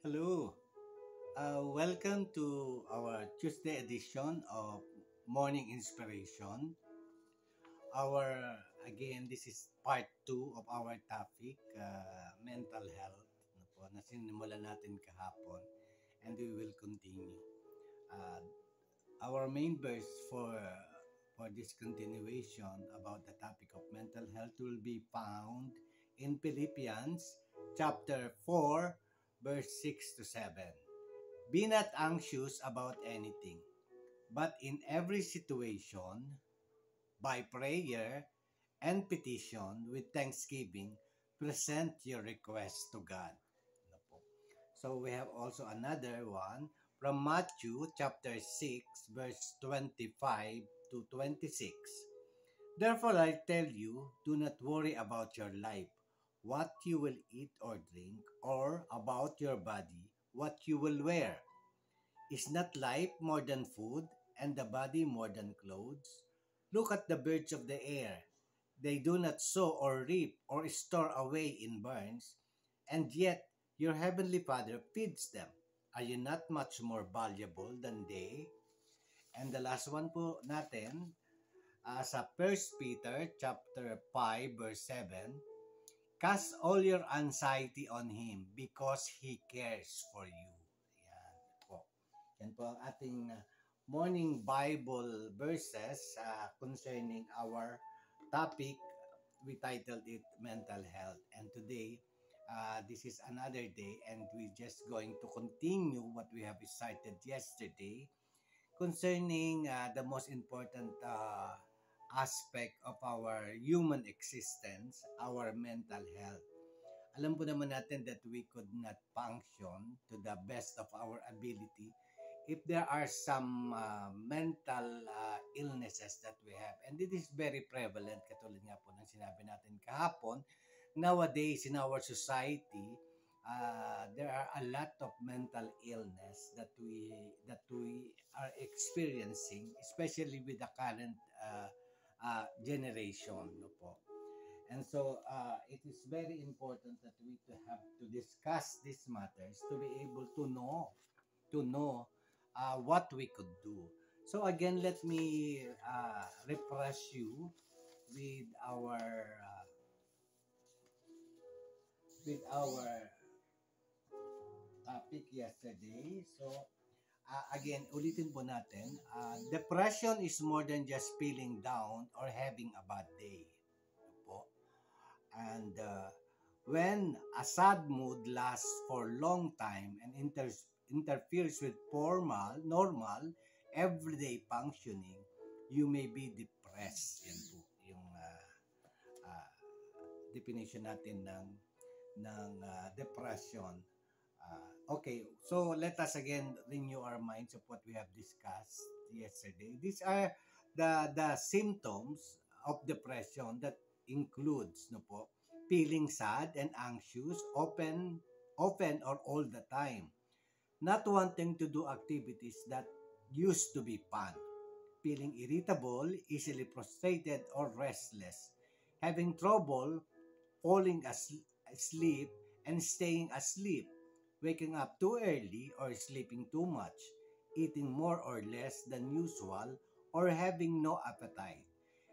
Hello. Uh, welcome to our Tuesday edition of Morning Inspiration. Our again, this is part 2 of our topic, uh, mental health, ano po, na sinimulan natin kahapon and we will continue. Uh, our main verse for for this continuation about the topic of mental health will be found in Philippians chapter 4 verse 6 to 7. Be not anxious about anything, but in every situation, by prayer and petition with thanksgiving, present your request to God. Ano? So we have also another one from Matthew chapter 6 verse 25 to 26. Therefore I tell you, do not worry about your life what you will eat or drink, or about your body, what you will wear. Is not life more than food, and the body more than clothes? Look at the birds of the air. They do not sow or reap or store away in barns, and yet your heavenly Father feeds them. Are you not much more valuable than they? And the last one po natin, uh, sa 1 Peter chapter 5 verse 7, Cast all your anxiety on Him because He cares for you. Yan po. Yan po ang ating uh, morning Bible verses uh, concerning our topic. We titled it Mental Health. And today, uh, this is another day and we're just going to continue what we have started yesterday concerning uh, the most important uh, aspect of our human existence, our mental health. Alam po naman natin that we could not function to the best of our ability if there are some uh, mental uh, illnesses that we have. And it is very prevalent, katulad nga po ng sinabi natin kahapon, nowadays in our society, uh, there are a lot of mental illness that we that we are experiencing, especially with the current uh, uh, generation no po. And so uh, it is very important that we to have to discuss these matters to be able to know to know uh, what we could do. So again let me uh, refresh you with our uh, with our topic yesterday. So uh, again, ulitin po natin, uh, depression is more than just feeling down or having a bad day. Po. And uh, when a sad mood lasts for long time and inter- interferes with formal, normal, everyday functioning, you may be depressed. Yan po yung uh, uh, definition natin ng ng uh, depression Uh, okay, so let us again renew our minds of what we have discussed yesterday. These are the the symptoms of depression that includes no po feeling sad and anxious often often or all the time. Not wanting to do activities that used to be fun. Feeling irritable easily frustrated or restless. Having trouble falling asleep and staying asleep waking up too early or sleeping too much, eating more or less than usual, or having no appetite,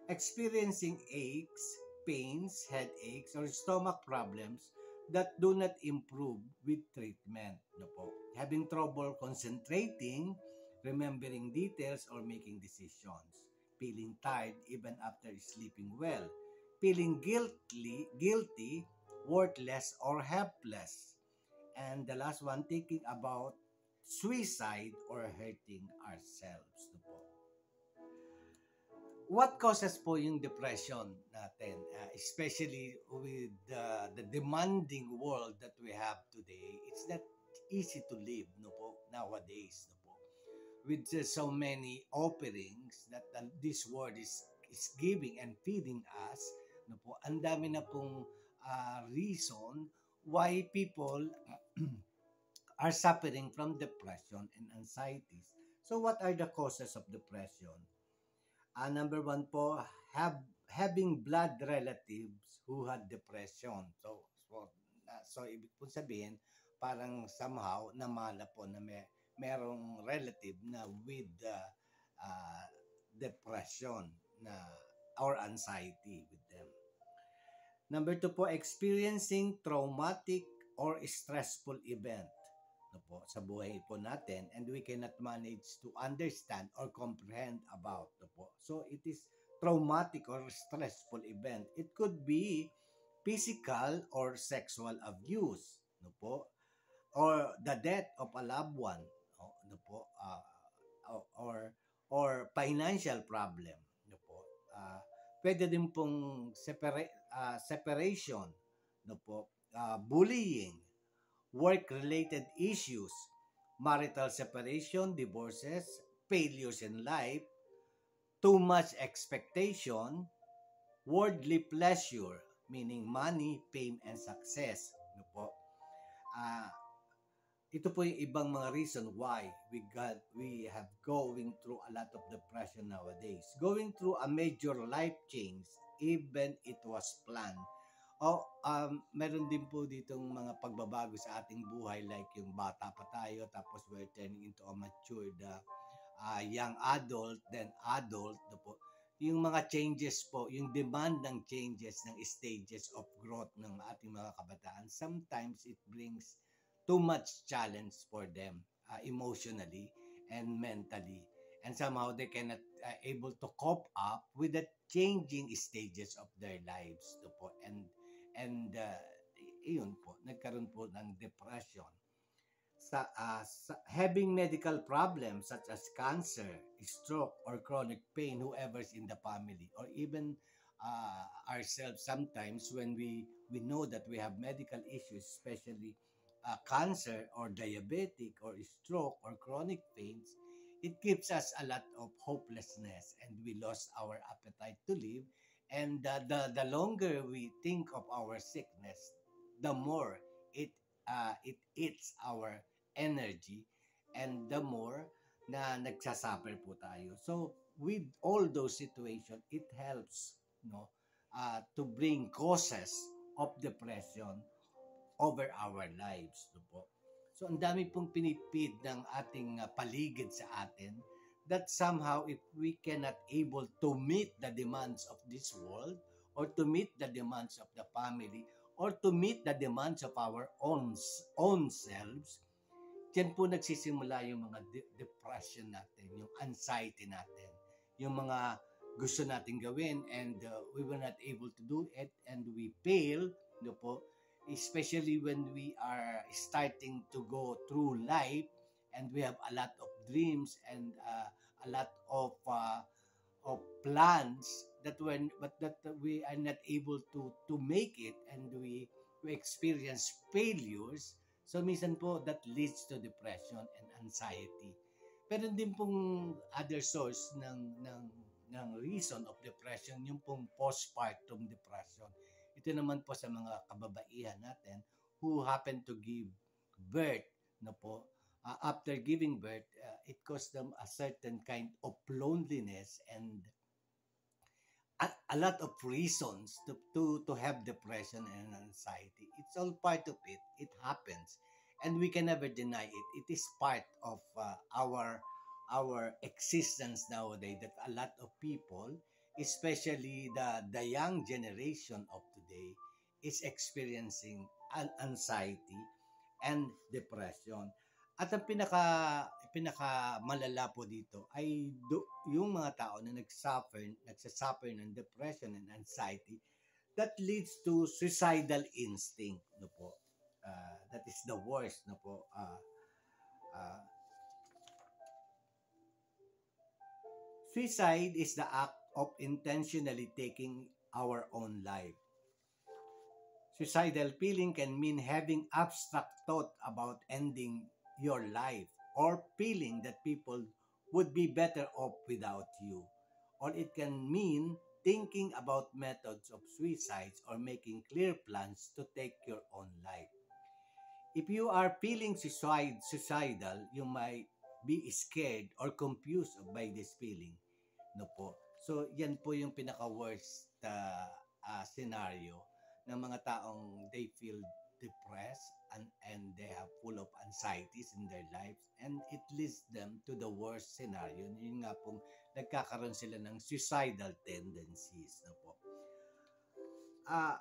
experiencing aches, pains, headaches, or stomach problems that do not improve with treatment. No po. Having trouble concentrating, remembering details, or making decisions. Feeling tired even after sleeping well. Feeling guilty, guilty, worthless, or helpless And the last one, thinking about suicide or hurting ourselves. No po. What causes po yung depression natin, uh, especially with uh, the demanding world that we have today? It's not easy to live no po, nowadays. No po. With uh, so many offerings that uh, this world is, is giving and feeding us, no po, ang dami na pong uh, reason why people are suffering from depression and anxieties. So what are the causes of depression? Uh, number one po, have having blood relatives who had depression. So, so, uh, so ibig po sabihin, parang somehow namala po na may merong relative na with uh, uh, depression na or anxiety with them. Number two po, experiencing traumatic or stressful event no po, sa buhay po natin and we cannot manage to understand or comprehend about no po. So it is traumatic or stressful event. It could be physical or sexual abuse, no po, or the death of a loved one, no po, uh, or or financial problem, no po. Uh, pwede din pong separa- uh, separation, no po, uh, bullying, work-related issues, marital separation, divorces, failures in life, too much expectation, worldly pleasure, meaning money, fame, and success. No po? Uh, ito po yung ibang mga reason why we got we have going through a lot of depression nowadays. Going through a major life change, even it was planned. O um, meron din po ditong mga pagbabago sa ating buhay like yung bata pa tayo tapos we're turning into a matured uh, uh, young adult, then adult, no po yung mga changes po, yung demand ng changes ng stages of growth ng ating mga kabataan, sometimes it brings too much challenge for them uh, emotionally and mentally. And somehow they cannot uh, able to cope up with the changing stages of their lives to po. And and uh, iyon po, nagkaroon po ng depression sa, uh, sa having medical problems such as cancer, stroke, or chronic pain, whoever's in the family, or even uh, ourselves sometimes when we, we know that we have medical issues, especially uh, cancer or diabetic or stroke or chronic pains, it gives us a lot of hopelessness and we lost our appetite to live. And uh, the, the longer we think of our sickness, the more it uh, it eats our energy and the more na nagsasuffer po tayo. So, with all those situations, it helps no uh, to bring causes of depression over our lives. No po. So, ang dami pong pinipid ng ating uh, paligid sa atin that somehow if we cannot able to meet the demands of this world or to meet the demands of the family or to meet the demands of our own own selves Diyan po nagsisimula yung mga de- depression natin, yung anxiety natin, yung mga gusto nating gawin and uh, we were not able to do it and we fail, no po, especially when we are starting to go through life and we have a lot of dreams and uh, a lot of uh, of plans that when but that we are not able to to make it and we we experience failures So minsan po that leads to depression and anxiety. Pero din pong other source ng ng ng reason of depression yung pong postpartum depression. Ito naman po sa mga kababaihan natin who happen to give birth na po uh, after giving birth uh, it caused them a certain kind of loneliness and a, a lot of reasons to, to, to have depression and anxiety. It's all part of it. It happens. And we can never deny it. It is part of uh, our our existence nowadays that a lot of people, especially the, the young generation of today, is experiencing an anxiety and depression. At ang pinaka pinaka malala po dito ay do, yung mga tao na nagsuffer, nagsasuffer ng depression and anxiety that leads to suicidal instinct no po. Uh, that is the worst no po. Uh, uh, suicide is the act of intentionally taking our own life. Suicidal feeling can mean having abstract thought about ending your life or feeling that people would be better off without you. Or it can mean thinking about methods of suicides or making clear plans to take your own life. If you are feeling suicide, suicidal, you might be scared or confused by this feeling. No po. So, yan po yung pinaka-worst uh, uh, scenario ng mga taong they feel depressed, and, and they have full of anxieties in their lives and it leads them to the worst scenario. Yun nga pong nagkakaroon sila ng suicidal tendencies. No po. Uh,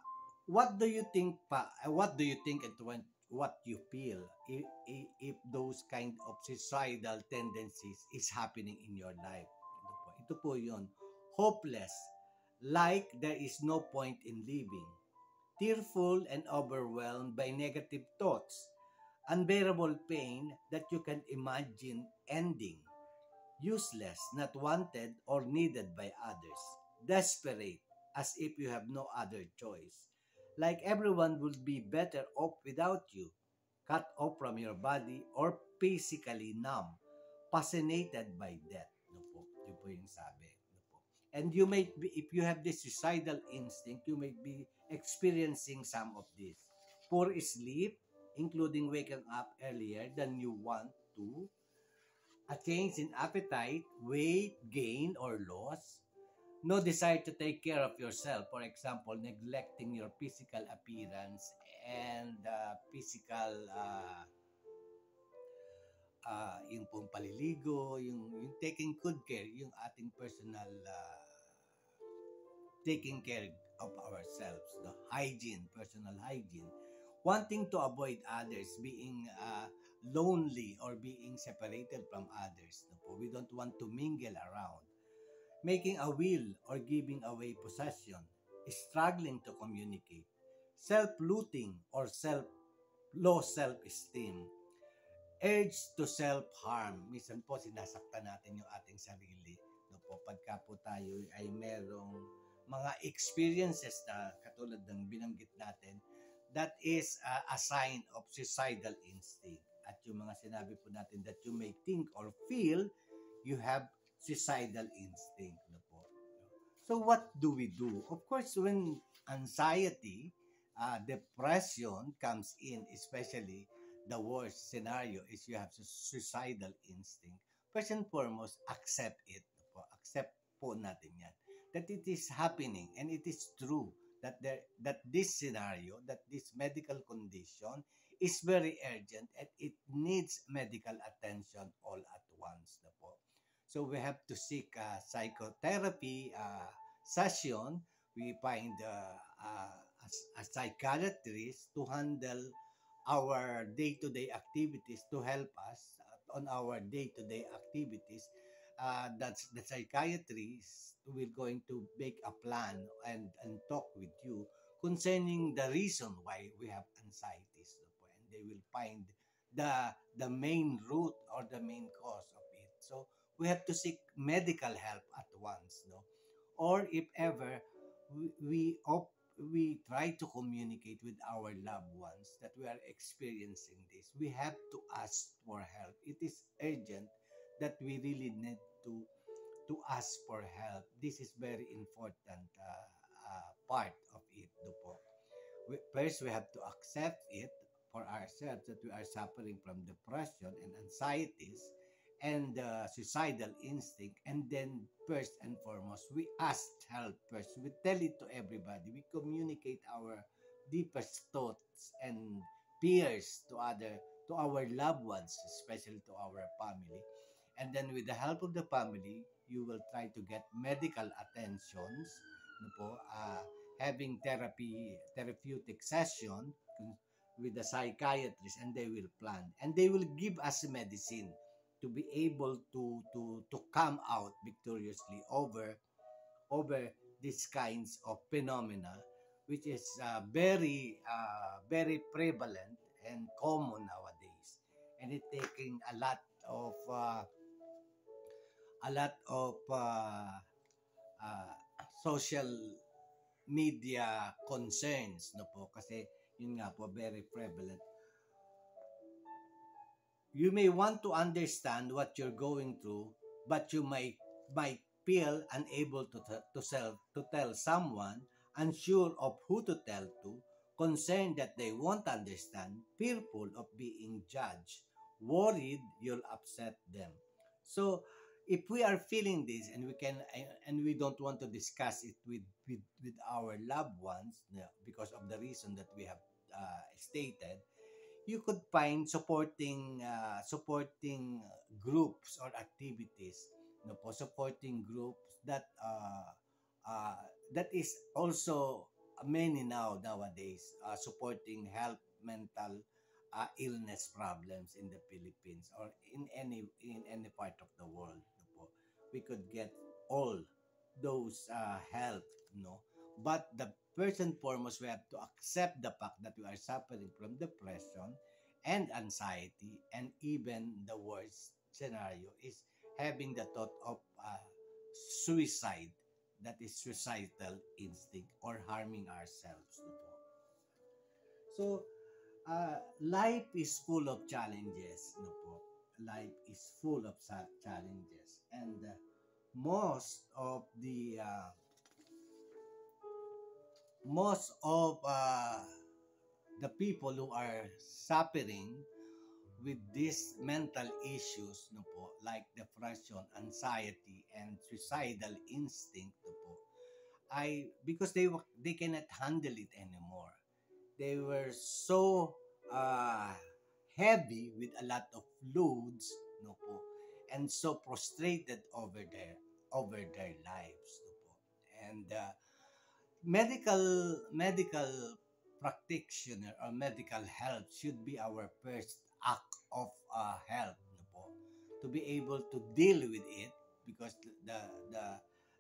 what do you think pa, uh, what do you think and when, what you feel if, if, if those kind of suicidal tendencies is happening in your life? Ito po, ito po yun. Hopeless, like there is no point in living tearful and overwhelmed by negative thoughts, unbearable pain that you can imagine ending, useless, not wanted or needed by others, desperate, as if you have no other choice, like everyone would be better off without you, cut off from your body or physically numb, fascinated by death. No po, yun po yung sabi. No po. And you may be, if you have this suicidal instinct, you may be experiencing some of this. Poor sleep, including waking up earlier than you want to, a change in appetite, weight gain or loss, no desire to take care of yourself, for example, neglecting your physical appearance and uh, physical uh, uh, yung pong paliligo, yung, yung taking good care, yung ating personal uh, taking care of ourselves, the hygiene, personal hygiene, wanting to avoid others, being uh, lonely or being separated from others. We don't want to mingle around. Making a will or giving away possession, struggling to communicate, self-looting or self low self-esteem, urge to self-harm. Minsan po sinasaktan natin yung ating sarili. No po, pagka po tayo ay merong mga experiences na katulad ng binanggit natin, that is uh, a sign of suicidal instinct. At yung mga sinabi po natin that you may think or feel, you have suicidal instinct. No po. So what do we do? Of course, when anxiety, uh, depression comes in, especially the worst scenario is you have suicidal instinct. First and foremost, accept it. Po. Accept po natin yan that it is happening and it is true that there that this scenario that this medical condition is very urgent and it needs medical attention all at once na po. So we have to seek a psychotherapy uh, session. We find uh, uh, a, a psychiatrist to handle our day-to-day activities to help us on our day-to-day activities. Uh, that's the psychiatrist will going to make a plan and, and talk with you concerning the reason why we have anxieties. And they will find the, the main root or the main cause of it. So we have to seek medical help at once. No? Or if ever we, we, op, we try to communicate with our loved ones that we are experiencing this, we have to ask for help. It is urgent that we really need to to ask for help. This is very important uh, uh, part of it. Do po. We, first, we have to accept it for ourselves that we are suffering from depression and anxieties and uh, suicidal instinct. And then, first and foremost, we ask help first. We tell it to everybody. We communicate our deepest thoughts and fears to other to our loved ones, especially to our family. And then with the help of the family, you will try to get medical attentions, no po, uh, having therapy, therapeutic session with the psychiatrist and they will plan. And they will give us medicine to be able to, to, to come out victoriously over, over these kinds of phenomena which is uh, very, uh, very prevalent and common nowadays. And it taking a lot of uh, a lot of uh, uh, social media concerns no po? Kasi yun nga po very prevalent. You may want to understand what you're going through but you might might feel unable to to sell to tell someone unsure of who to tell to concerned that they won't understand fearful of being judged worried you'll upset them. So if we are feeling this and we can and we don't want to discuss it with with, with our loved ones because of the reason that we have uh, stated you could find supporting uh, supporting groups or activities no po supporting groups that uh, uh, that is also many now nowadays uh, supporting health mental uh, illness problems in the Philippines or in any in any part of the world we could get all those uh, help no but the first and foremost we have to accept the fact that we are suffering from depression and anxiety and even the worst scenario is having the thought of uh, suicide that is suicidal instinct or harming ourselves so uh, life is full of challenges no po. Life is full of challenges and uh, most of the uh, most of uh, the people who are suffering with these mental issues no po like depression anxiety and suicidal instinct no po I because they they cannot handle it anymore. They were so uh, heavy with a lot of loads no po and so frustrated over their over their lives no po. And uh, medical medical practitioner or medical help should be our first act of uh, help no po. To be able to deal with it because the the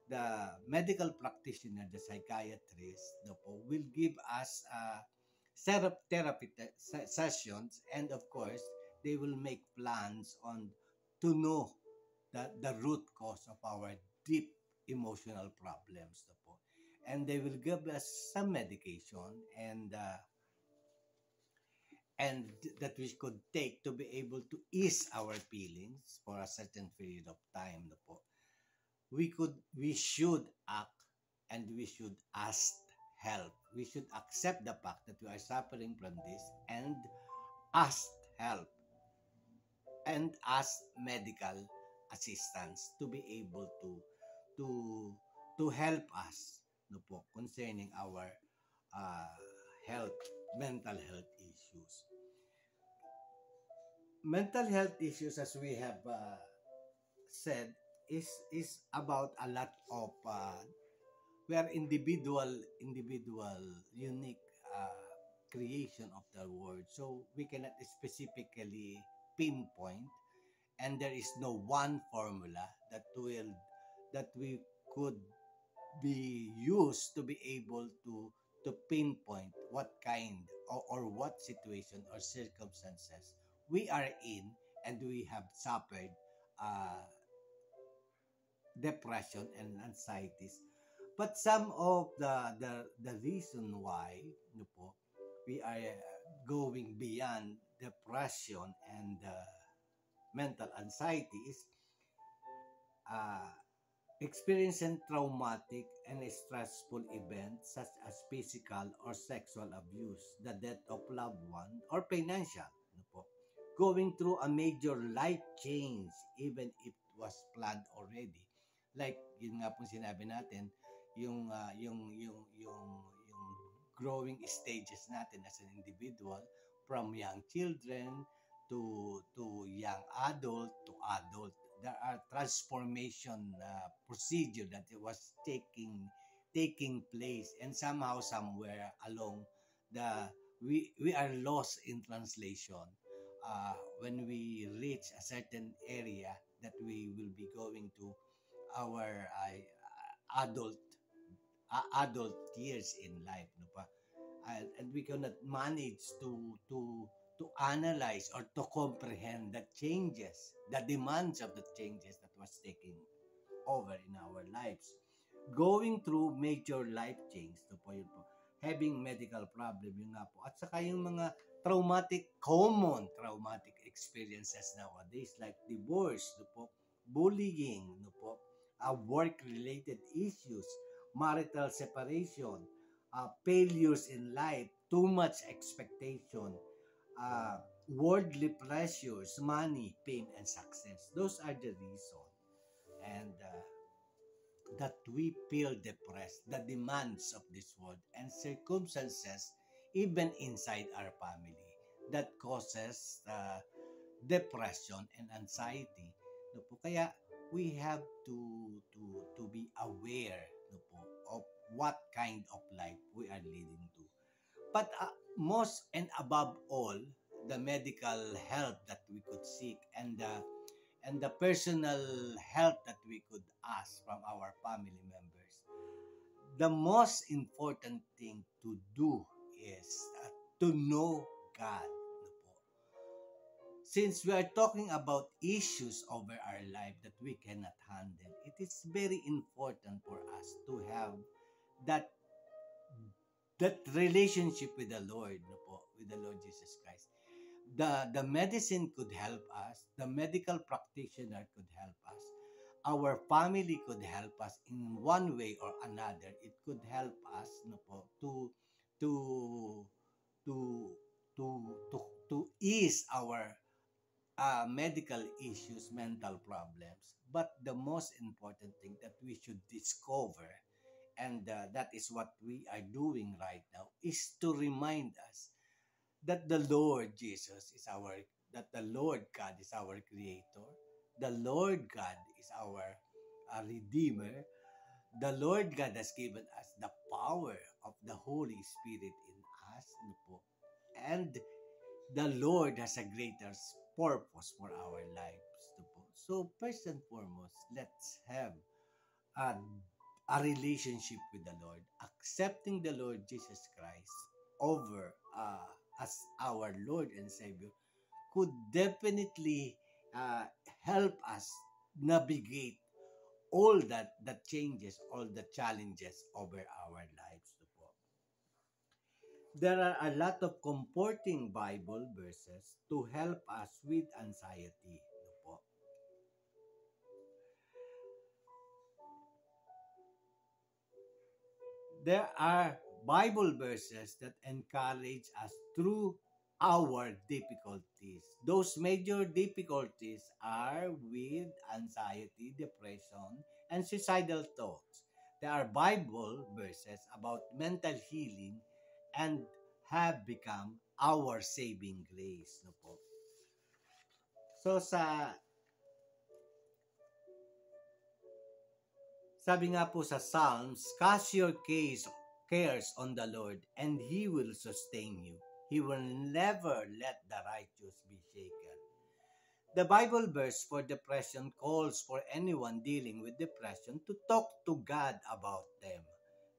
the medical practitioner the psychiatrist no po will give us uh, therapy sessions and of course they will make plans on to know the, the root cause of our deep emotional problems no po. And they will give us some medication and uh, and that we could take to be able to ease our feelings for a certain period of time no po. We could we should act and we should ask help. We should accept the fact that we are suffering from this and ask help and ask medical assistance to be able to to to help us no po concerning our uh, health mental health issues. Mental health issues as we have uh, said is is about a lot of uh, we are individual individual unique uh, creation of the word. So we cannot specifically pinpoint and there is no one formula that will that we could be used to be able to to pinpoint what kind or, or what situation or circumstances we are in and we have suffered uh, depression and anxieties. But some of the the, the reason why no po, we are going beyond depression and uh, mental anxiety is uh, experiencing traumatic and stressful events such as physical or sexual abuse, the death of loved one, or financial. Ano po? Going through a major life change even if it was planned already. Like, yun nga pong sinabi natin, yung, uh, yung, yung, yung, yung growing stages natin as an individual from young children to to young adult to adult. There are transformation uh, procedure that was taking taking place. And somehow somewhere along the we we are lost in translation. Uh, when we reach a certain area that we will be going to our uh, adult uh, adult years in life no pa and, and we cannot manage to to to analyze or to comprehend the changes, the demands of the changes that was taking over in our lives. Going through major life change, to po yun po. Having medical problem, yun nga po. At saka yung mga traumatic, common traumatic experiences nowadays like divorce, no po, bullying, no po, uh, work-related issues, marital separation, uh, failures in life, too much expectation, uh, worldly pleasures, money, fame, and success. Those are the reason. And uh, that we feel depressed, the demands of this world and circumstances, even inside our family, that causes uh, depression and anxiety. No po? Kaya we have to to to be aware no po, what kind of life we are leading to. But uh, most and above all, the medical help that we could seek and the and the personal help that we could ask from our family members. The most important thing to do is uh, to know God. Since we are talking about issues over our life that we cannot handle, it is very important for us to have that that relationship with the Lord, no po, with the Lord Jesus Christ. The the medicine could help us, the medical practitioner could help us. Our family could help us in one way or another. It could help us no po, to to to to to to ease our uh, medical issues, mental problems. But the most important thing that we should discover, and uh, that is what we are doing right now, is to remind us that the Lord Jesus is our, that the Lord God is our creator, the Lord God is our uh, redeemer, the Lord God has given us the power of the Holy Spirit in us, and the Lord has a greater purpose for our lives. So first and foremost, let's have a, a relationship with the Lord, accepting the Lord Jesus Christ over uh, as our Lord and Savior could definitely uh, help us navigate all that that changes, all the challenges over our lives. There are a lot of comforting Bible verses to help us with anxiety. There are Bible verses that encourage us through our difficulties. Those major difficulties are with anxiety, depression, and suicidal thoughts. There are Bible verses about mental healing and have become our saving grace. No po? So sa sabi nga po sa Psalms, cast your case, cares on the Lord and He will sustain you. He will never let the righteous be shaken. The Bible verse for depression calls for anyone dealing with depression to talk to God about them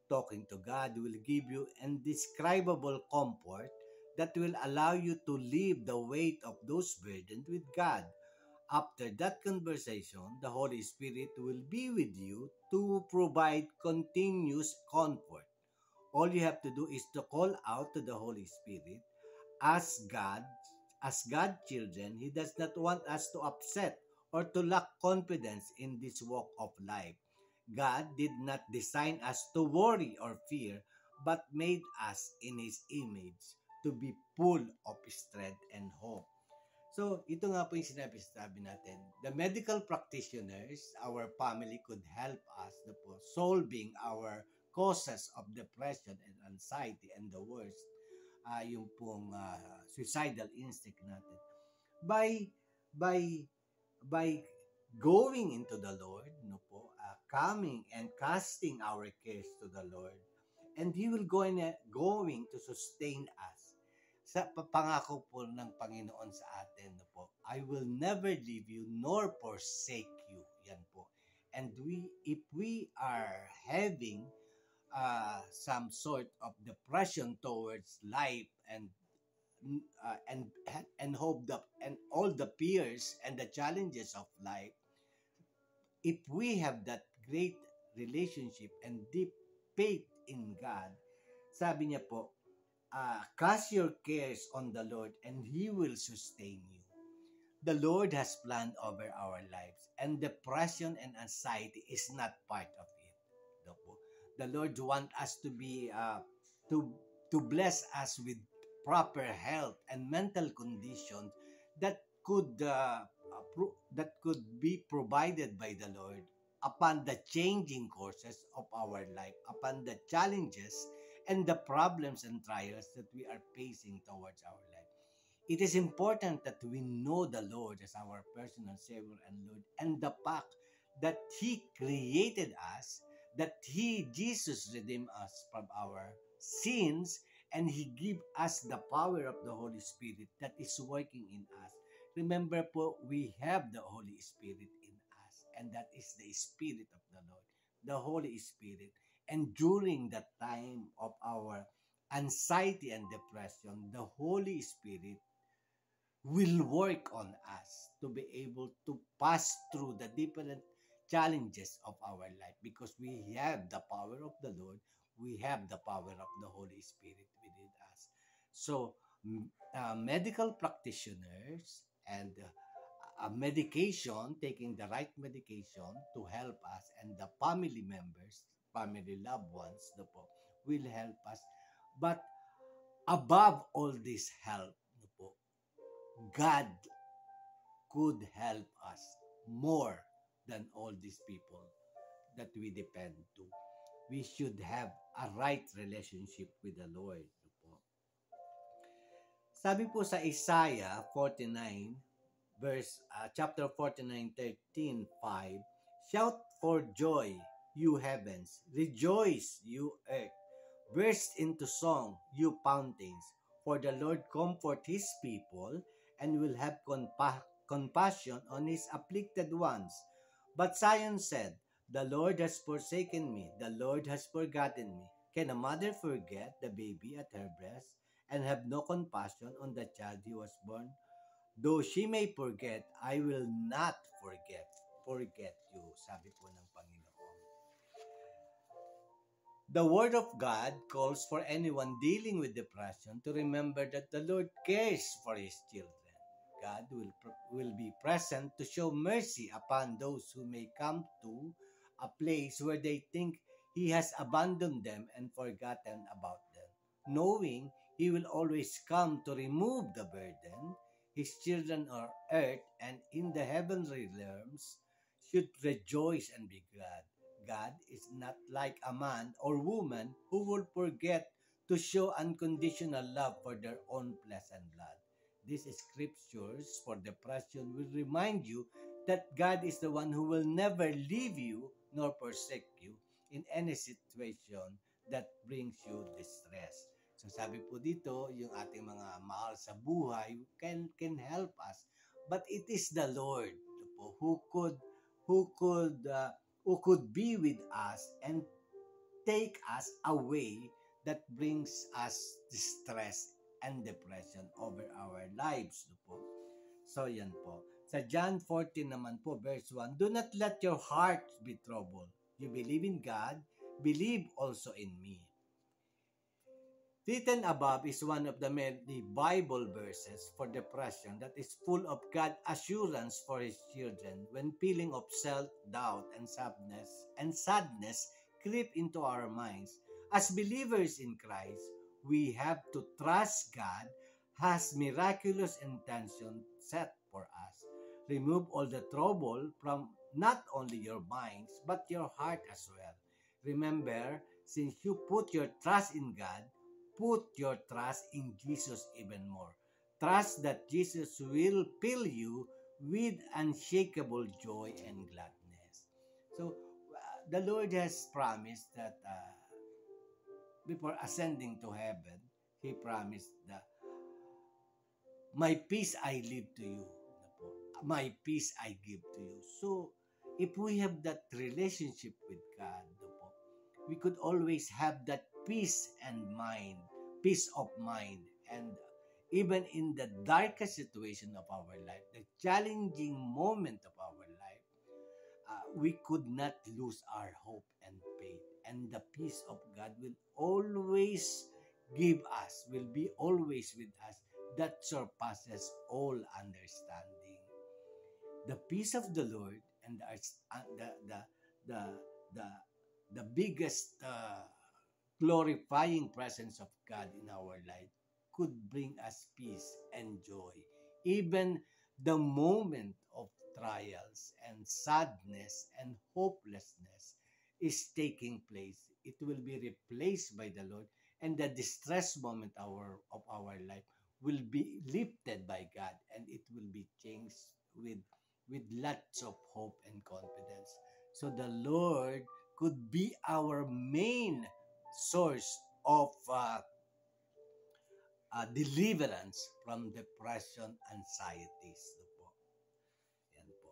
talking to God will give you indescribable comfort that will allow you to leave the weight of those burdens with God. After that conversation, the Holy Spirit will be with you to provide continuous comfort. All you have to do is to call out to the Holy Spirit. As God, as God children, He does not want us to upset or to lack confidence in this walk of life. God did not design us to worry or fear, but made us in His image to be full of strength and hope. So, ito nga po yung sinabi sabi natin. The medical practitioners, our family could help us na po solving our causes of depression and anxiety and the worst, uh, yung pong uh, suicidal instinct natin. By, by, by going into the Lord, no po, coming and casting our cares to the Lord. And He will go in, going to sustain us. Sa pangako po ng Panginoon sa atin no po, I will never leave you nor forsake you. Yan po. And we, if we are having uh, some sort of depression towards life and uh, and and hope the and all the fears and the challenges of life if we have that great relationship and deep faith in God, sabi niya po, uh, cast your cares on the Lord and He will sustain you. The Lord has planned over our lives and depression and anxiety is not part of it. The Lord wants us to be, uh, to, to bless us with proper health and mental conditions that could uh, that could be provided by the Lord upon the changing courses of our life, upon the challenges and the problems and trials that we are facing towards our life. It is important that we know the Lord as our personal Savior and Lord and the fact that He created us, that He, Jesus, redeemed us from our sins, and He give us the power of the Holy Spirit that is working in us. Remember po, we have the Holy Spirit in us, and that is the Spirit of the Lord, the Holy Spirit. And during the time of our anxiety and depression, the Holy Spirit will work on us to be able to pass through the different challenges of our life because we have the power of the Lord, we have the power of the Holy Spirit within us. So, uh, medical practitioners and uh, medication, taking the right medication to help us, and the family members, family loved ones, the po, will help us. But above all this help, God could help us more than all these people that we depend to. We should have a right relationship with the Lord. Sabi po sa Isaiah 49 verse uh, chapter 49 13 5 Shout for joy you heavens rejoice you earth burst into song you fountains for the Lord comfort his people and will have compa- compassion on his afflicted ones. But Zion said, The Lord has forsaken me, the Lord has forgotten me. Can a mother forget the baby at her breast and have no compassion on the child he was born? Though she may forget, I will not forget. Forget you, sabi po ng. The Word of God calls for anyone dealing with depression to remember that the Lord cares for His children. God will, will be present to show mercy upon those who may come to a place where they think He has abandoned them and forgotten about them. Knowing He will always come to remove the burden, His children on earth and in the heavenly realms should rejoice and be glad. God is not like a man or woman who will forget to show unconditional love for their own flesh and blood. These scriptures for depression will remind you that God is the one who will never leave you nor forsake you in any situation that brings you distress. So sabi po dito, yung ating mga mahal sa buhay can can help us, but it is the Lord po, who could who could uh, who could be with us and take us away that brings us distress and depression over our lives. Po. So yan po. Sa John 14 naman po, verse 1, Do not let your heart be troubled. You believe in God, believe also in me. Written above is one of the many Bible verses for depression that is full of God assurance for His children when feeling of self-doubt and sadness and sadness creep into our minds. As believers in Christ, we have to trust God has miraculous intention set for us. Remove all the trouble from not only your minds, but your heart as well. Remember, since you put your trust in God, put your trust in Jesus even more. Trust that Jesus will fill you with unshakable joy and gladness. So, uh, the Lord has promised that uh, before ascending to heaven, He promised that my peace I leave to you. My peace I give to you. So, if we have that relationship with God, we could always have that peace and mind, peace of mind, and even in the darkest situation of our life, the challenging moment of our life, uh, we could not lose our hope and faith and the peace of God will always give us, will be always with us, that surpasses all understanding. The peace of the Lord and the, uh, the, the, the, the, biggest uh, glorifying presence of God in our life could bring us peace and joy. Even the moment of trials and sadness and hopelessness is taking place. It will be replaced by the Lord and the distress moment our, of our life will be lifted by God and it will be changed with with lots of hope and confidence. So the Lord could be our main source of uh, uh, deliverance from depression, anxieties. No po. Yan po.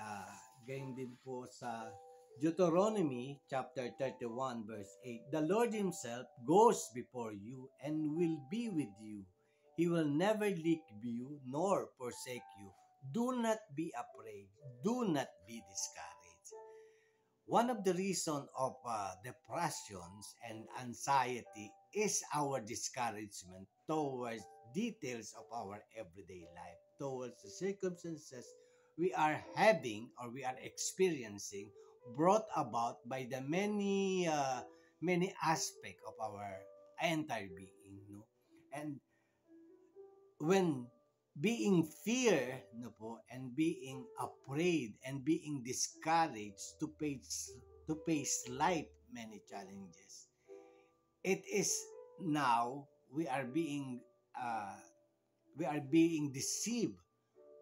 Uh, ganyan din po sa Deuteronomy chapter 31 verse 8. The Lord himself goes before you and will be with you. He will never leave you nor forsake you. Do not be afraid. Do not be discouraged. One of the reason of uh, depressions and anxiety is our discouragement towards details of our everyday life, towards the circumstances we are having or we are experiencing brought about by the many uh, many aspect of our entire being no? And when being fear no po and being afraid and being discouraged to face to face life many challenges. It is now we are being uh, we are being deceived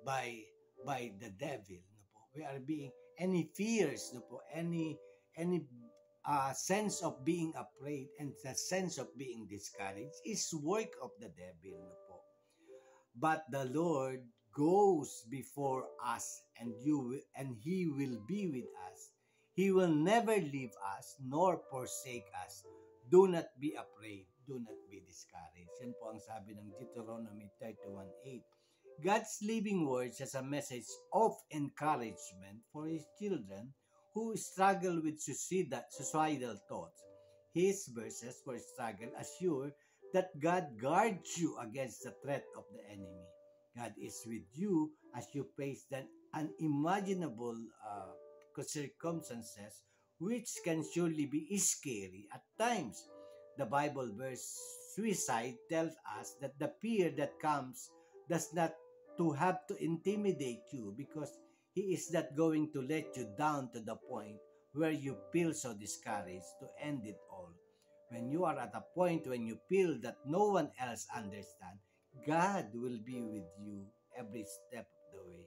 by by the devil no po. We are being any fears no po any any uh, sense of being afraid and the sense of being discouraged is work of the devil no po but the lord goes before us and you and he will be with us. He will never leave us nor forsake us. Do not be afraid. Do not be discouraged. Yan po ang sabi ng Deuteronomy 31:8 God's living words as a message of encouragement for His children who struggle with suicidal thoughts. His verses for struggle assure that God guards you against the threat of the enemy. God is with you as you face the unimaginable uh, circumstances which can surely be scary at times. The Bible verse suicide tells us that the fear that comes does not to have to intimidate you because he is not going to let you down to the point where you feel so discouraged to end it all. When you are at a point when you feel that no one else understands, God will be with you every step of the way.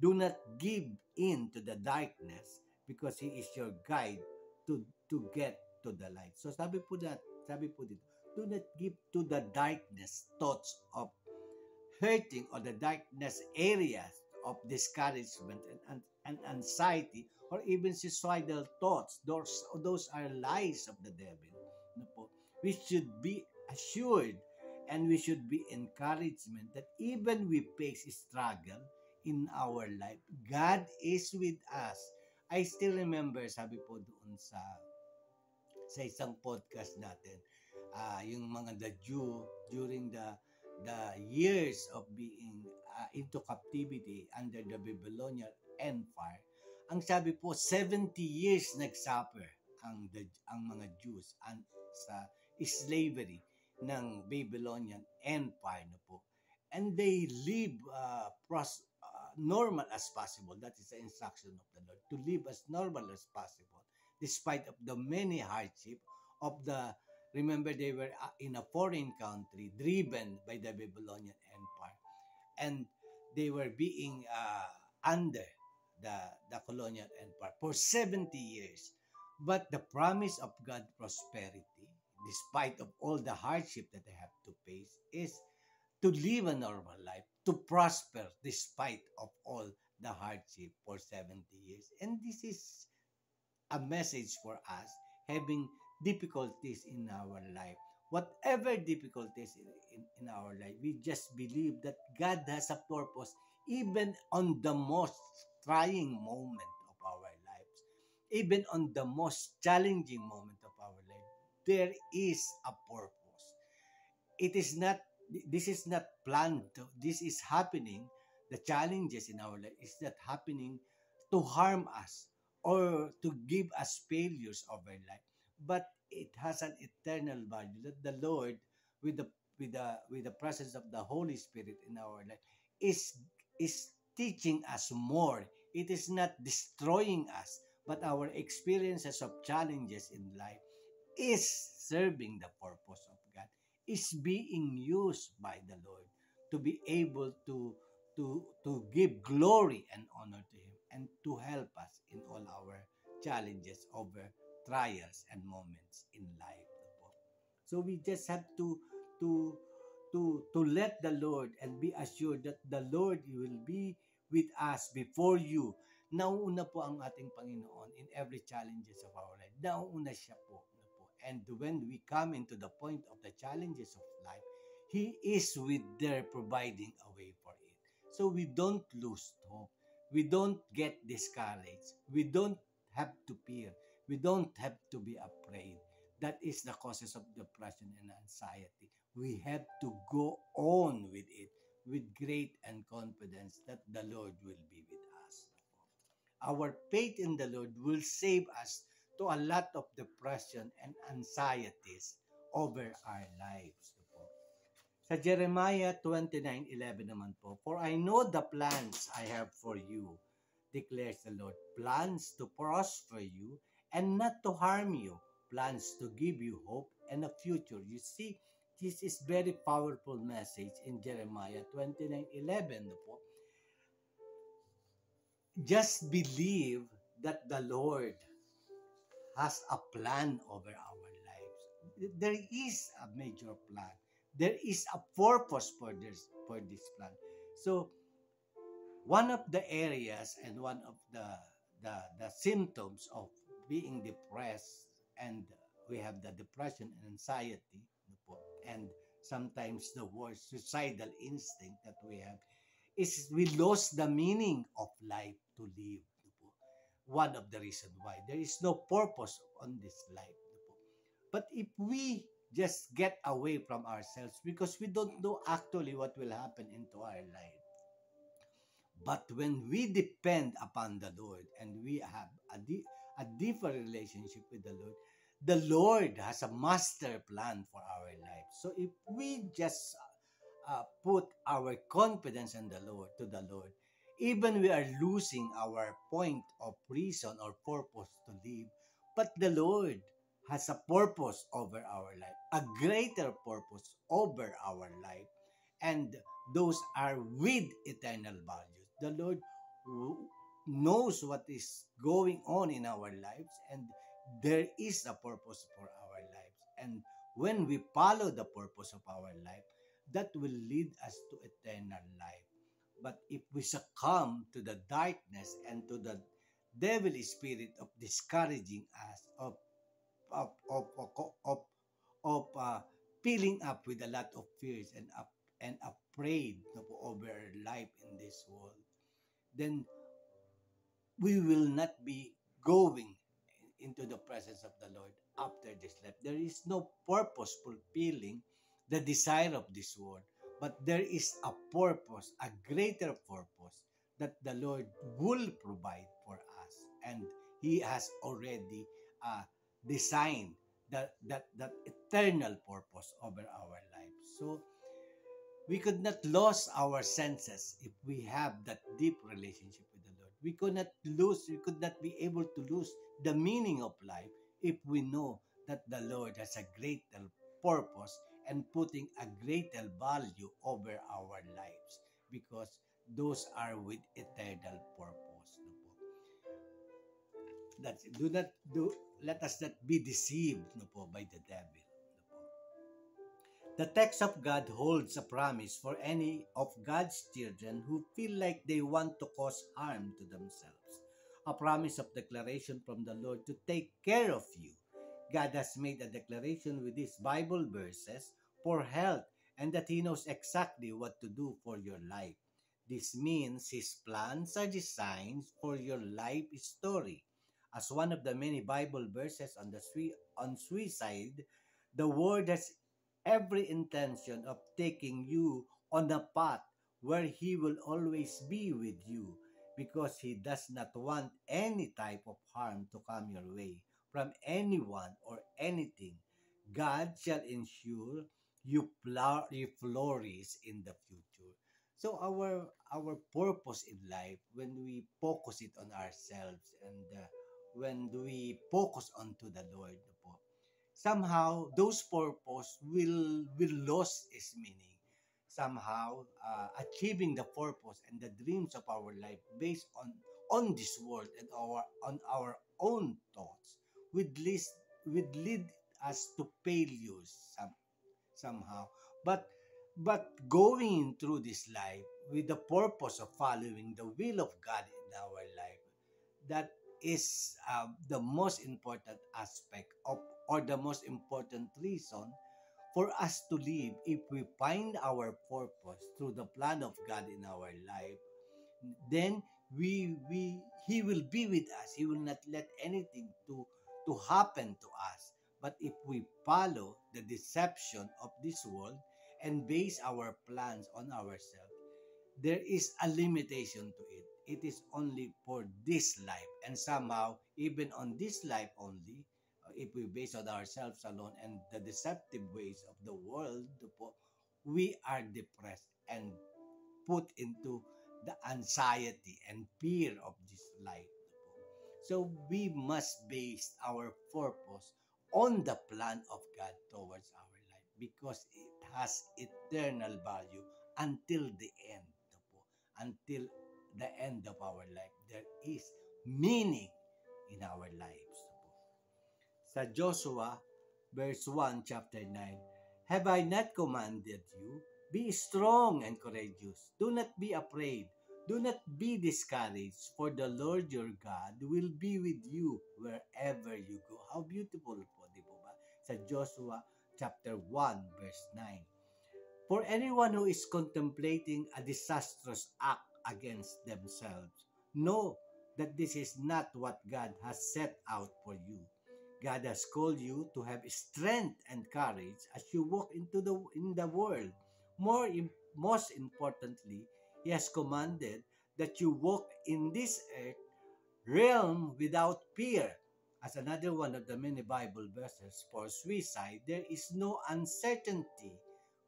Do not give in to the darkness because He is your guide to, to get to the light. So sabi po that, sabi po dito, do not give to the darkness thoughts of hurting or the darkness areas of discouragement and, and, and anxiety or even suicidal thoughts, those, those are lies of the devil. We should be assured and we should be encouragement that even we face struggle in our life, God is with us. I still remember, sabi po doon sa sa isang podcast natin, uh, yung mga the Jew during the the years of being uh, into captivity under the Babylonian Empire, ang sabi po 70 years nagsuffer ang the, ang mga Jews an, sa slavery ng Babylonian Empire na po. And they live uh, pros, uh, normal as possible. That is the instruction of the Lord. To live as normal as possible despite of the many hardship of the Remember, they were uh, in a foreign country, driven by the Babylonian Empire. And they were being uh, under the, the colonial empire for 70 years. But the promise of God prosperity, despite of all the hardship that they have to face, is to live a normal life, to prosper despite of all the hardship for 70 years. And this is a message for us having difficulties in our life. Whatever difficulties in, in, in our life, we just believe that God has a purpose even on the most trying moment of our lives, even on the most challenging moment there is a purpose. It is not, this is not planned, this is happening, the challenges in our life is not happening to harm us or to give us failures of our life but it has an eternal value that the Lord with the with the with the presence of the Holy Spirit in our life is is teaching us more. It is not destroying us, but our experiences of challenges in life is serving the purpose of God, is being used by the Lord to be able to to to give glory and honor to him and to help us in all our challenges over trials and moments in life so we just have to to to to let the Lord and be assured that the Lord will be with us before you nauuna po ang ating Panginoon in every challenges of our life. Nauuna siya po. And when we come into the point of the challenges of life, He is with there providing a way for it. So we don't lose hope. We don't get discouraged. We don't have to fear. We don't have to be afraid. That is the causes of depression and anxiety. We have to go on with it with great and confidence that the Lord will be with us. Our faith in the Lord will save us to a lot of depression and anxieties over our lives. Sa Jeremiah 29:11 naman po, For I know the plans I have for you, declares the Lord, plans to prosper you and not to harm you, plans to give you hope and a future. You see, this is very powerful message in Jeremiah 29:11 po. Just believe that the Lord has a plan over our lives. There is a major plan. There is a purpose for this for this plan. So one of the areas and one of the the, the symptoms of being depressed and we have the depression and anxiety and sometimes the worst suicidal instinct that we have is we lost the meaning of life to live one of the reason why there is no purpose on this life but if we just get away from ourselves because we don't know actually what will happen into our life. But when we depend upon the Lord and we have a, di- a deeper relationship with the Lord, the Lord has a master plan for our life. So if we just uh, put our confidence in the Lord to the Lord, even we are losing our point of reason or purpose to live, but the Lord has a purpose over our life, a greater purpose over our life, and those are with eternal values. The Lord knows what is going on in our lives, and there is a purpose for our lives. And when we follow the purpose of our life, that will lead us to eternal life. But if we succumb to the darkness and to the devil spirit of discouraging us, of of of of of uh, filling up with a lot of fears and up and afraid over life in this world, then we will not be going into the presence of the Lord after this life. There is no purpose fulfilling the desire of this world, but there is a purpose, a greater purpose that the Lord will provide for us, and He has already uh, design that that that eternal purpose over our lives. So we could not lose our senses if we have that deep relationship with the lord. We could not lose we could not be able to lose the meaning of life if we know that the lord has a greater purpose and putting a greater value over our lives because those are with eternal purpose that's do not do let us not be deceived no po, by the devil. No po. The text of God holds a promise for any of God's children who feel like they want to cause harm to themselves. A promise of declaration from the Lord to take care of you. God has made a declaration with these Bible verses for health and that He knows exactly what to do for your life. This means His plans are designed for your life story as one of the many Bible verses on the on suicide, the word has every intention of taking you on a path where he will always be with you because he does not want any type of harm to come your way from anyone or anything. God shall ensure you, you flourish in the future. So our our purpose in life when we focus it on ourselves and uh, when we focus onto the Lord somehow those purpose will will lose its meaning somehow uh, achieving the purpose and the dreams of our life based on on this world and our on our own thoughts would lead would lead us to failures some, somehow. But but going through this life with the purpose of following the will of God in our life that is uh, the most important aspect of or the most important reason for us to live if we find our purpose through the plan of God in our life then we we he will be with us. He will not let anything to to happen to us. But if we follow the deception of this world and base our plans on ourselves there is a limitation to it. It is only for this life. And somehow even on this life only if we base on ourselves alone and the deceptive ways of the world we are depressed and put into the anxiety and fear of this life. So we must base our purpose on the plan of God towards our life because it has eternal value until the end until the end of our life there is meaning in our lives sa Joshua verse 1 chapter 9 Have I not commanded you? Be strong and courageous. Do not be afraid do not be discouraged for the Lord your God will be with you wherever you go. How beautiful po di po ba? Sa Joshua chapter 1 verse 9 For anyone who is contemplating a disastrous act against themselves know that this is not what God has set out for you. God has called you to have strength and courage as you walk into the in the world. More most importantly, He has commanded that you walk in this earth realm without fear. As another one of the many Bible verses for suicide, there is no uncertainty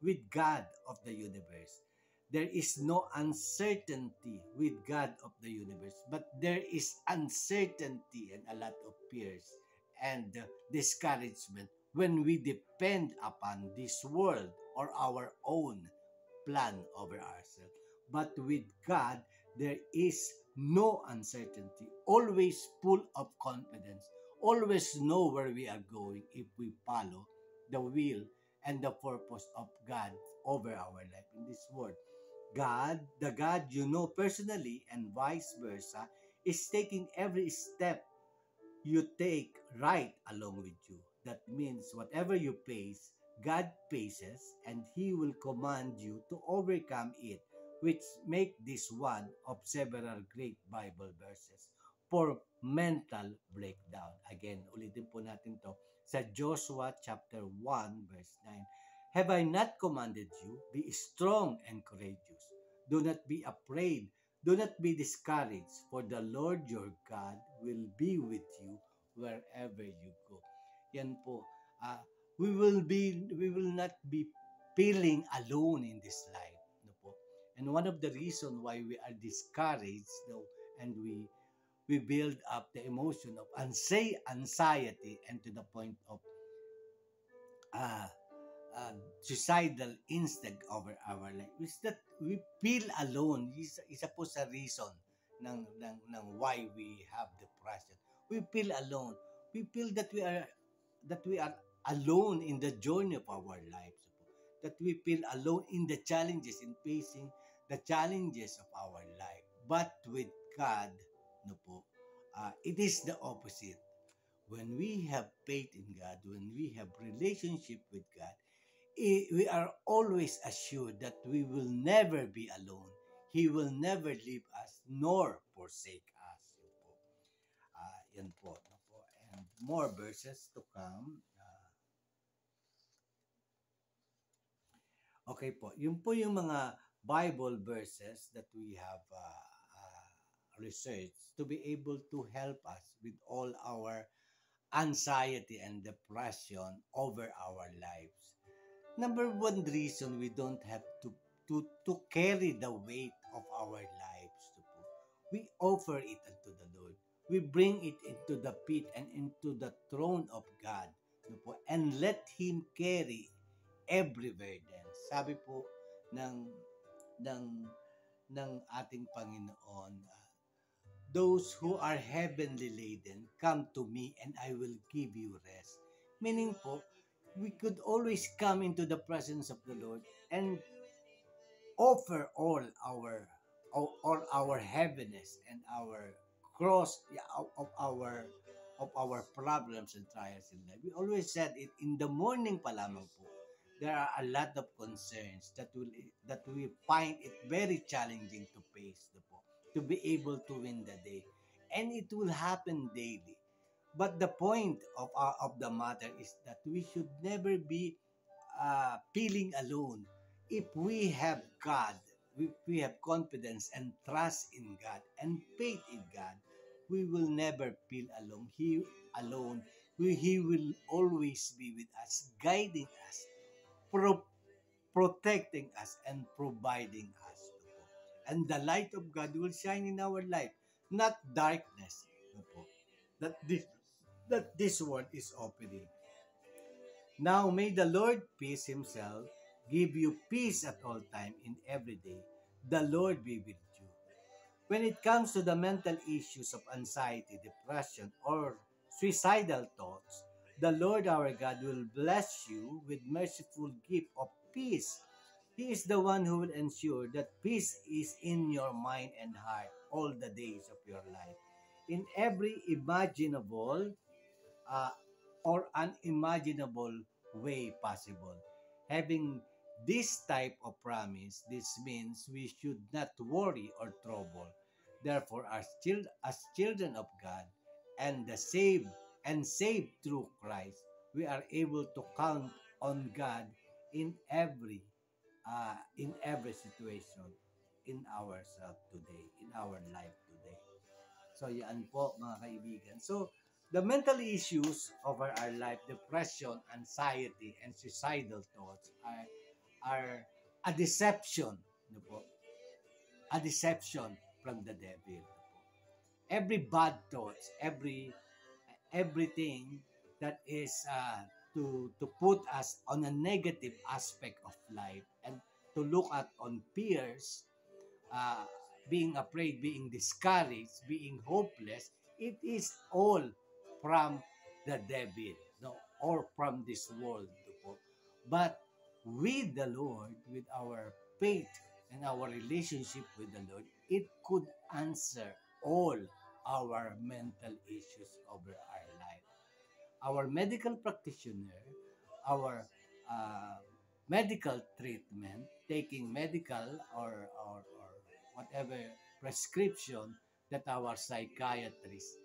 with God of the universe. There is no uncertainty with God of the universe, but there is uncertainty and a lot of fears and discouragement when we depend upon this world or our own plan over ourselves. But with God, there is no uncertainty, always full of confidence, always know where we are going if we follow the will and the purpose of God over our life in this world. God, the God you know personally and vice versa, is taking every step you take right along with you. That means whatever you face, God faces and He will command you to overcome it, which make this one of several great Bible verses for mental breakdown. Again, ulitin po natin to sa Joshua chapter 1 verse 9. Have I not commanded you? Be strong and courageous. Do not be afraid Do not be discouraged, for the Lord your God will be with you wherever you go. Yan po. Uh, we will be we will not be feeling alone in this life. And one of the reason why we are discouraged, no, and we we build up the emotion of anxiety and to the point of uh, uh, suicidal instinct over our life is that we feel alone. Isa, isa po sa reason ng, ng, ng why we have depression. We feel alone. We feel that we are that we are alone in the journey of our lives. That we feel alone in the challenges, in facing the challenges of our life. But with God, no po, uh, it is the opposite. When we have faith in God, when we have relationship with God, we are always assured that we will never be alone. He will never leave us nor forsake us. Yun po. Uh, yan po, no po. And more verses to come. Uh, okay po. Yun po yung mga Bible verses that we have uh, uh, researched to be able to help us with all our anxiety and depression over our lives number one reason we don't have to to to carry the weight of our lives we offer it unto the Lord we bring it into the pit and into the throne of God po, and let Him carry every burden. Sabi po ng ng ng ating Panginoon, uh, those who are heavenly laden, come to me and I will give you rest. Meaning po, we could always come into the presence of the Lord and offer all our all, our heaviness and our cross of our of our problems and trials in life. We always said it in the morning pa lamang po. There are a lot of concerns that will that we find it very challenging to face the po, to be able to win the day. And it will happen daily. But the point of our, of the matter is that we should never be uh, feeling alone. If we have God, if we have confidence and trust in God and faith in God, we will never feel alone. He alone, we, He will always be with us, guiding us, pro- protecting us, and providing us. And the light of God will shine in our life, not darkness. That this, that this world is opening. Now may the Lord peace himself give you peace at all time in every day. The Lord be with you. When it comes to the mental issues of anxiety, depression, or suicidal thoughts, the Lord our God will bless you with merciful gift of peace. He is the one who will ensure that peace is in your mind and heart all the days of your life. In every imaginable uh, or unimaginable way possible. Having this type of promise, this means we should not worry or trouble. Therefore, as, chil- as children of God and the saved and saved through Christ, we are able to count on God in every uh, in every situation in ourselves today, in our life today. So, yan po mga kaibigan. So, the mental issues over our life, depression, anxiety, and suicidal thoughts are, are a deception. No po? A deception from the devil. Every bad thoughts, every everything that is uh, to to put us on a negative aspect of life and to look at on fears, uh, being afraid, being discouraged, being hopeless, it is all from the devil, no, or from this world. But with the Lord, with our faith and our relationship with the Lord, it could answer all our mental issues over our life. Our medical practitioner, our uh, medical treatment, taking medical or, or, or whatever prescription that our psychiatrist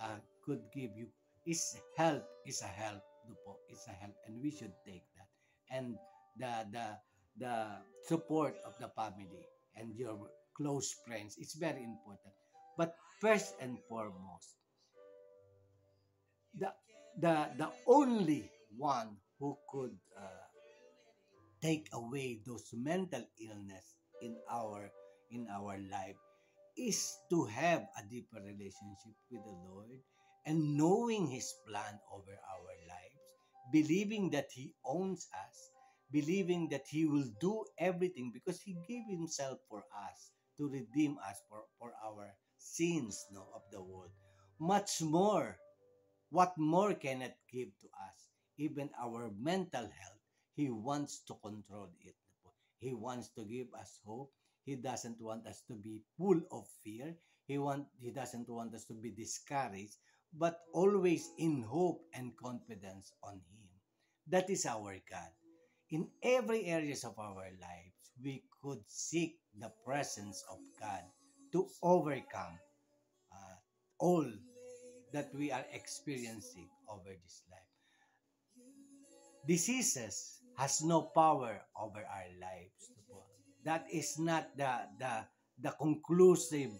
uh, could give you is help is a help po is a help and we should take that and the the the support of the family and your close friends is very important but first and foremost the the the only one who could uh, take away those mental illness in our in our life is to have a deeper relationship with the Lord and knowing His plan over our lives, believing that He owns us, believing that He will do everything because He gave Himself for us to redeem us for, for our sins no, of the world. Much more, what more can it give to us? Even our mental health, He wants to control it. He wants to give us hope. He doesn't want us to be full of fear. He want he doesn't want us to be discouraged, but always in hope and confidence on him. That is our God. In every areas of our lives, we could seek the presence of God to overcome uh, all that we are experiencing over this life. Diseases has no power over our lives. That is not the the the conclusive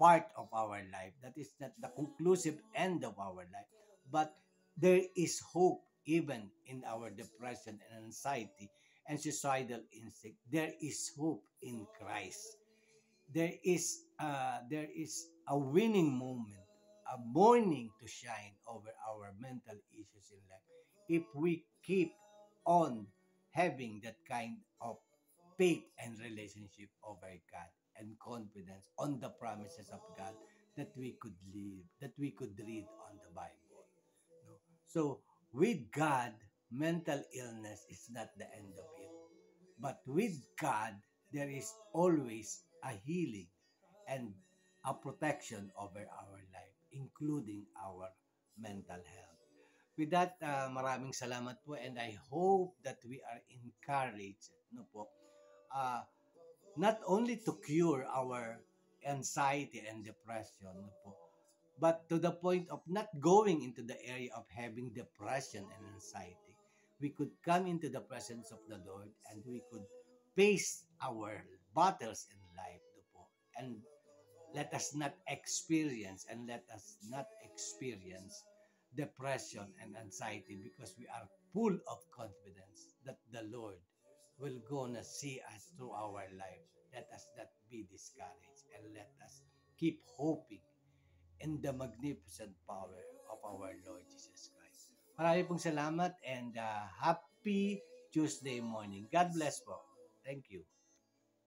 part of our life. That is not the conclusive end of our life. But there is hope even in our depression and anxiety and suicidal instinct. There is hope in Christ. There is uh, there is a winning moment a morning to shine over our mental issues in life if we keep on having that kind of faith and relationship over God and confidence on the promises of God that we could live, that we could read on the Bible. No? So, with God, mental illness is not the end of it. But with God, there is always a healing and a protection over our life, including our mental health. With that, uh, maraming salamat po and I hope that we are encouraged no po, uh, not only to cure our anxiety and depression no po, but to the point of not going into the area of having depression and anxiety. We could come into the presence of the Lord and we could face our battles in life no po, and let us not experience and let us not experience depression and anxiety because we are full of confidence that the Lord will gonna see us through our life. Let us not be discouraged and let us keep hoping in the magnificent power of our Lord Jesus Christ. Marami pong salamat and uh, happy Tuesday morning. God bless po. Thank you.